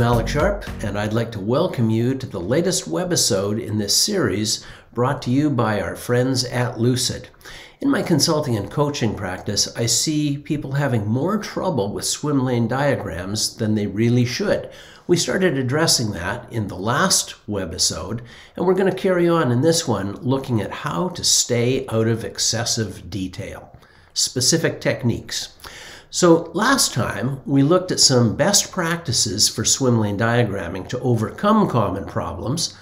I'm Alec Sharp, and I'd like to welcome you to the latest webisode in this series brought to you by our friends at Lucid. In my consulting and coaching practice, I see people having more trouble with swim lane diagrams than they really should. We started addressing that in the last webisode, and we're going to carry on in this one looking at how to stay out of excessive detail. Specific techniques. So last time we looked at some best practices for swim lane diagramming to overcome common problems.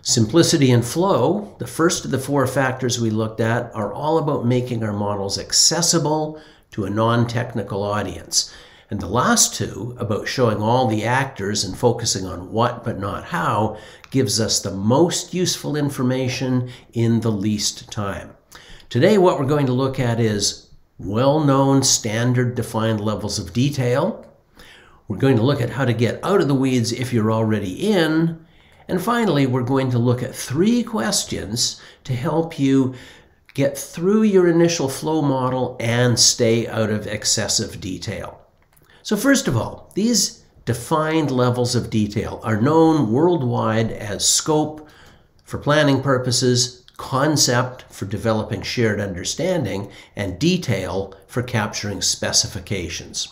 Simplicity and flow, the first of the four factors we looked at, are all about making our models accessible to a non-technical audience. And the last two, about showing all the actors and focusing on what but not how, gives us the most useful information in the least time. Today what we're going to look at is well-known standard defined levels of detail. We're going to look at how to get out of the weeds if you're already in. And finally, we're going to look at three questions to help you get through your initial flow model and stay out of excessive detail. So first of all, these defined levels of detail are known worldwide as scope for planning purposes, concept for developing shared understanding, and detail for capturing specifications.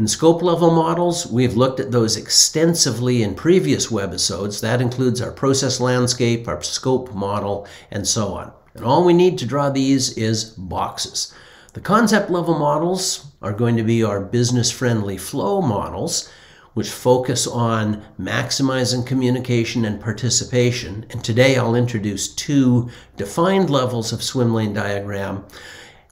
In scope level models, we've looked at those extensively in previous webisodes. That includes our process landscape, our scope model, and so on. And all we need to draw these is boxes. The concept level models are going to be our business friendly flow models which focus on maximizing communication and participation. And today I'll introduce two defined levels of swim lane diagram.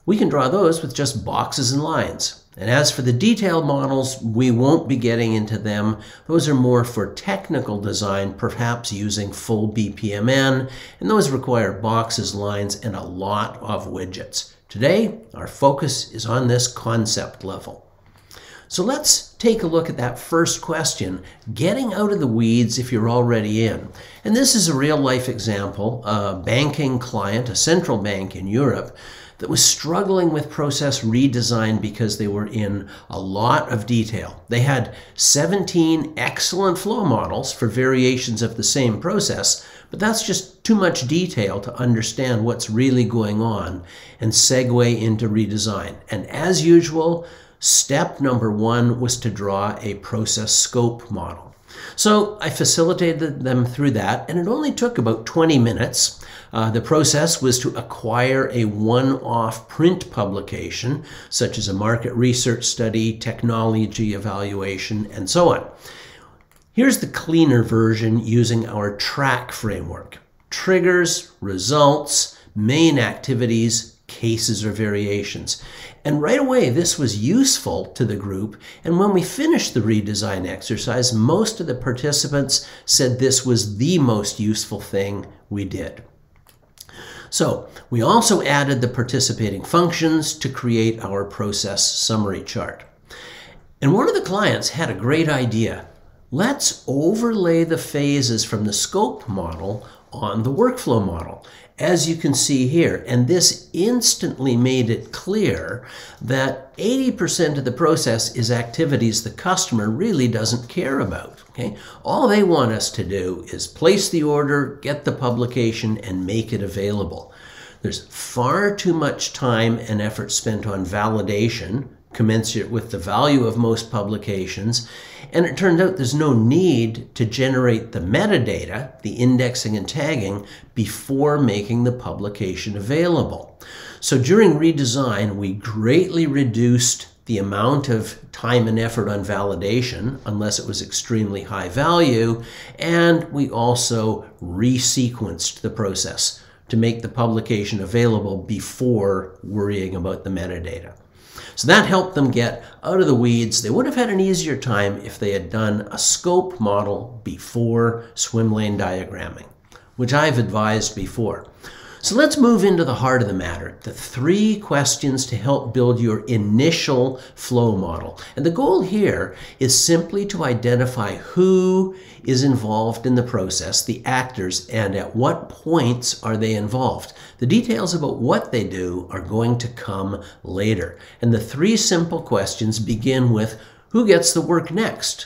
We can draw those with just boxes and lines. And as for the detailed models, we won't be getting into them. Those are more for technical design, perhaps using full BPMN, and those require boxes, lines, and a lot of widgets. Today, our focus is on this concept level. So let's take a look at that first question, getting out of the weeds if you're already in. And this is a real life example, a banking client, a central bank in Europe, that was struggling with process redesign because they were in a lot of detail. They had 17 excellent flow models for variations of the same process, but that's just too much detail to understand what's really going on and segue into redesign. And as usual, Step number one was to draw a process scope model. So I facilitated them through that, and it only took about 20 minutes. Uh, the process was to acquire a one off print publication, such as a market research study, technology evaluation, and so on. Here's the cleaner version using our track framework triggers, results, main activities, cases or variations. And right away, this was useful to the group. And when we finished the redesign exercise, most of the participants said this was the most useful thing we did. So we also added the participating functions to create our process summary chart. And one of the clients had a great idea. Let's overlay the phases from the scope model on the workflow model as you can see here. And this instantly made it clear that 80% of the process is activities the customer really doesn't care about. Okay? All they want us to do is place the order, get the publication, and make it available. There's far too much time and effort spent on validation, commensurate with the value of most publications, and it turned out there's no need to generate the metadata, the indexing and tagging, before making the publication available. So during redesign, we greatly reduced the amount of time and effort on validation, unless it was extremely high value, and we also resequenced the process to make the publication available before worrying about the metadata. So that helped them get out of the weeds. They would have had an easier time if they had done a scope model before swim lane diagramming, which I've advised before. So let's move into the heart of the matter, the three questions to help build your initial flow model. And the goal here is simply to identify who is involved in the process, the actors, and at what points are they involved. The details about what they do are going to come later. And the three simple questions begin with who gets the work next?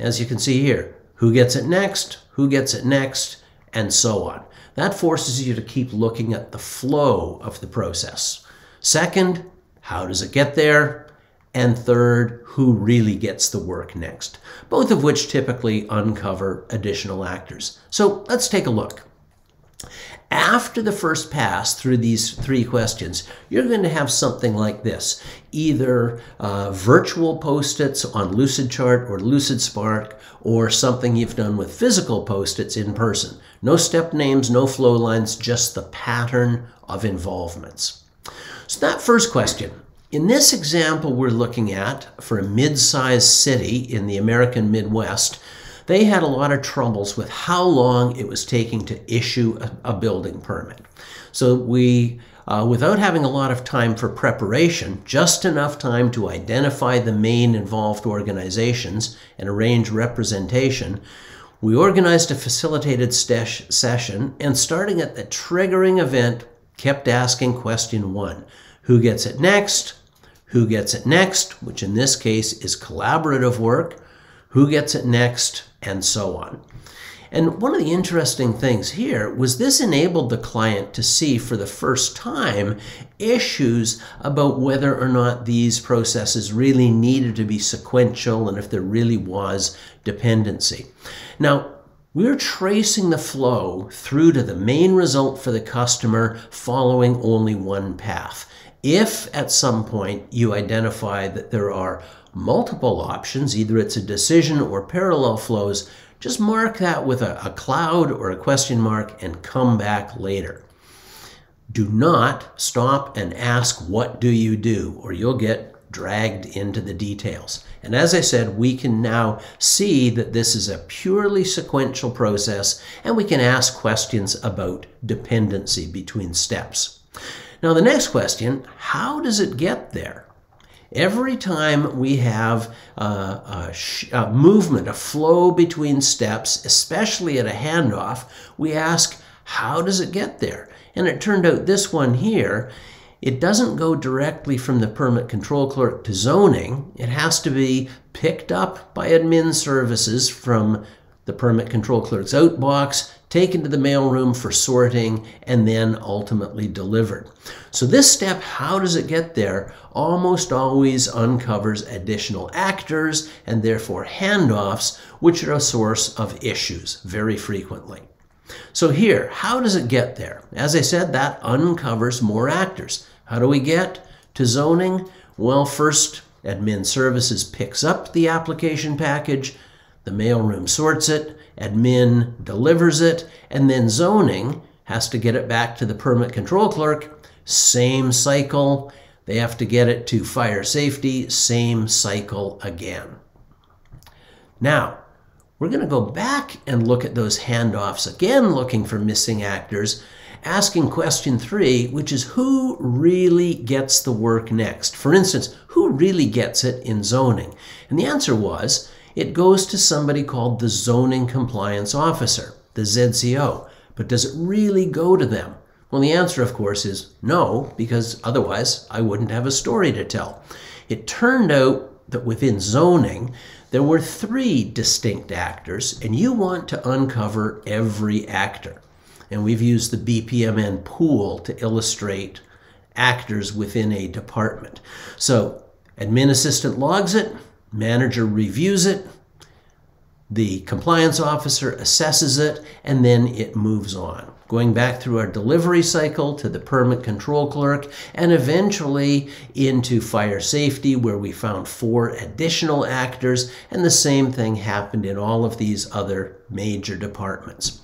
as you can see here. Who gets it next? Who gets it next? And so on. That forces you to keep looking at the flow of the process. Second, how does it get there? And third, who really gets the work next? Both of which typically uncover additional actors. So let's take a look. After the first pass through these three questions, you're going to have something like this. Either uh, virtual post-its on Lucidchart or LucidSpark, or something you've done with physical post-its in person. No step names, no flow lines, just the pattern of involvements. So that first question, in this example we're looking at for a mid-sized city in the American Midwest, they had a lot of troubles with how long it was taking to issue a, a building permit. So we, uh, without having a lot of time for preparation, just enough time to identify the main involved organizations and arrange representation, we organized a facilitated session and starting at the triggering event, kept asking question one. Who gets it next? Who gets it next? Which in this case is collaborative work. Who gets it next? and so on. And one of the interesting things here was this enabled the client to see for the first time issues about whether or not these processes really needed to be sequential and if there really was dependency. Now, we're tracing the flow through to the main result for the customer following only one path. If at some point you identify that there are multiple options, either it's a decision or parallel flows, just mark that with a, a cloud or a question mark and come back later. Do not stop and ask, What do you do? or you'll get dragged into the details. And as I said, we can now see that this is a purely sequential process and we can ask questions about dependency between steps. Now, the next question how does it get there? Every time we have uh, a, a, movement, a flow between steps, especially at a handoff, we ask, how does it get there? And it turned out this one here, it doesn't go directly from the permit control clerk to zoning. It has to be picked up by admin services from the permit control clerk's outbox, taken to the mailroom for sorting, and then ultimately delivered. So this step, how does it get there, almost always uncovers additional actors and therefore handoffs, which are a source of issues very frequently. So here, how does it get there? As I said, that uncovers more actors. How do we get to zoning? Well, first, admin services picks up the application package, the mailroom sorts it, admin delivers it, and then zoning has to get it back to the permit control clerk. Same cycle. They have to get it to fire safety. Same cycle again. Now, we're going to go back and look at those handoffs again, looking for missing actors, asking question three, which is who really gets the work next? For instance, who really gets it in zoning? And the answer was it goes to somebody called the Zoning Compliance Officer, the ZCO. But does it really go to them? Well, the answer, of course, is no, because otherwise I wouldn't have a story to tell. It turned out that within zoning, there were three distinct actors, and you want to uncover every actor. And we've used the BPMN pool to illustrate actors within a department. So, admin assistant logs it, Manager reviews it, the compliance officer assesses it, and then it moves on. Going back through our delivery cycle to the permit control clerk, and eventually into fire safety, where we found four additional actors, and the same thing happened in all of these other major departments.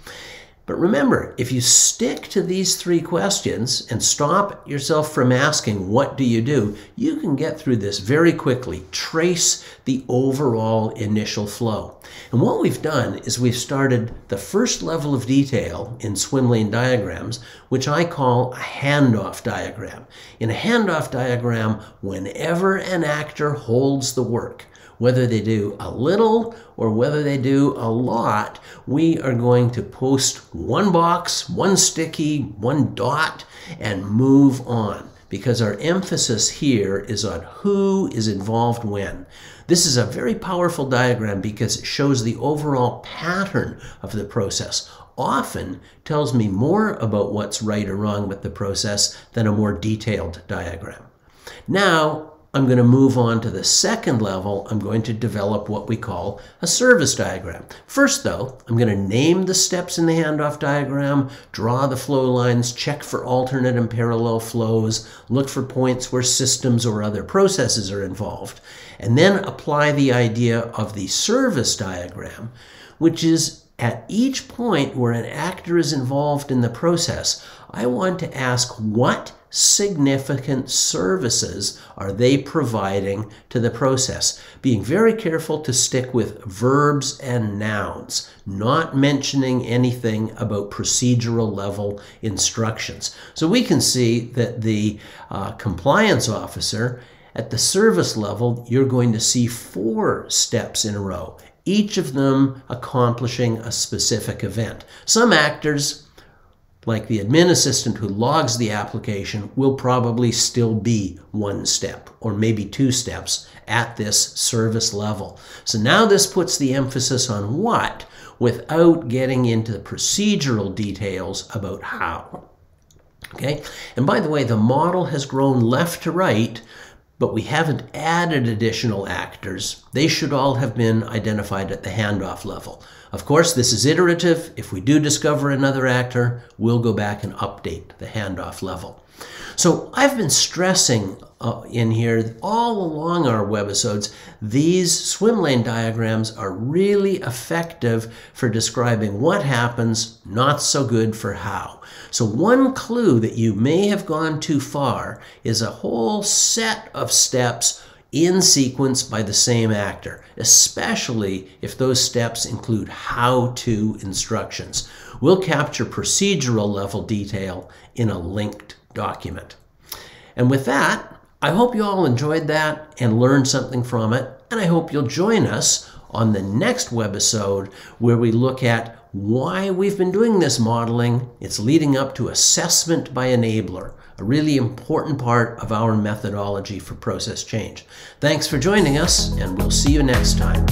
But remember, if you stick to these three questions and stop yourself from asking, What do you do? you can get through this very quickly. Trace the overall initial flow. And what we've done is we've started the first level of detail in swim lane diagrams, which I call a handoff diagram. In a handoff diagram, whenever an actor holds the work, whether they do a little or whether they do a lot, we are going to post one box, one sticky, one dot, and move on because our emphasis here is on who is involved when. This is a very powerful diagram because it shows the overall pattern of the process. Often tells me more about what's right or wrong with the process than a more detailed diagram. Now, I'm going to move on to the second level. I'm going to develop what we call a service diagram. First, though, I'm going to name the steps in the handoff diagram, draw the flow lines, check for alternate and parallel flows, look for points where systems or other processes are involved, and then apply the idea of the service diagram, which is at each point where an actor is involved in the process, I want to ask what significant services are they providing to the process? Being very careful to stick with verbs and nouns, not mentioning anything about procedural level instructions. So we can see that the uh, compliance officer at the service level, you're going to see four steps in a row, each of them accomplishing a specific event. Some actors like the admin assistant who logs the application will probably still be one step or maybe two steps at this service level. So now this puts the emphasis on what without getting into the procedural details about how. Okay, and by the way, the model has grown left to right but we haven't added additional actors. They should all have been identified at the handoff level. Of course, this is iterative. If we do discover another actor, we'll go back and update the handoff level. So I've been stressing uh, in here all along our webisodes, these swim lane diagrams are really effective for describing what happens, not so good for how. So one clue that you may have gone too far is a whole set of steps in sequence by the same actor, especially if those steps include how-to instructions. We'll capture procedural level detail in a linked document. And with that, I hope you all enjoyed that and learned something from it, and I hope you'll join us on the next webisode where we look at why we've been doing this modeling. It's leading up to assessment by enabler, a really important part of our methodology for process change. Thanks for joining us, and we'll see you next time.